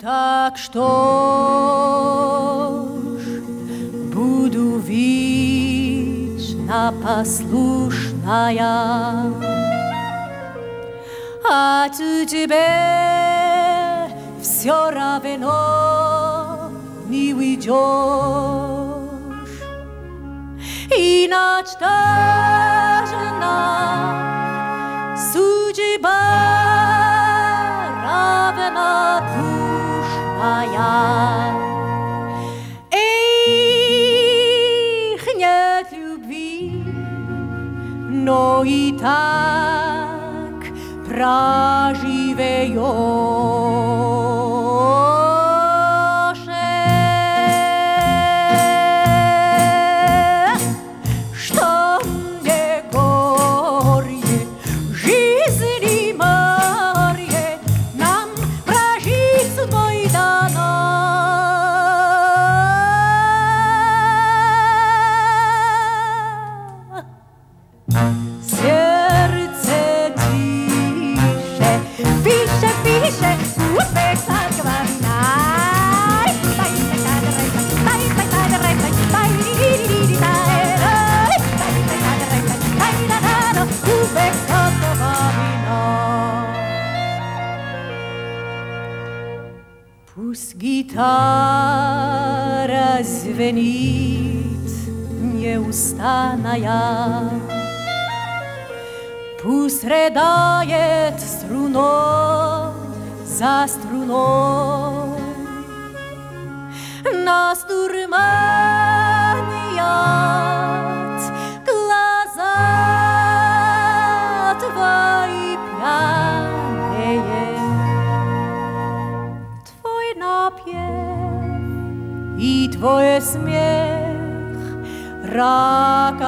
Так что ж, буду вечно послушная, а ты тебе все равно не уйдешь. Иначе даже i tak prażiwe ją. Pus gitara zvenit nieustana ja, Pus redajet struno za struno, nas. i twoje smiech rakawowy.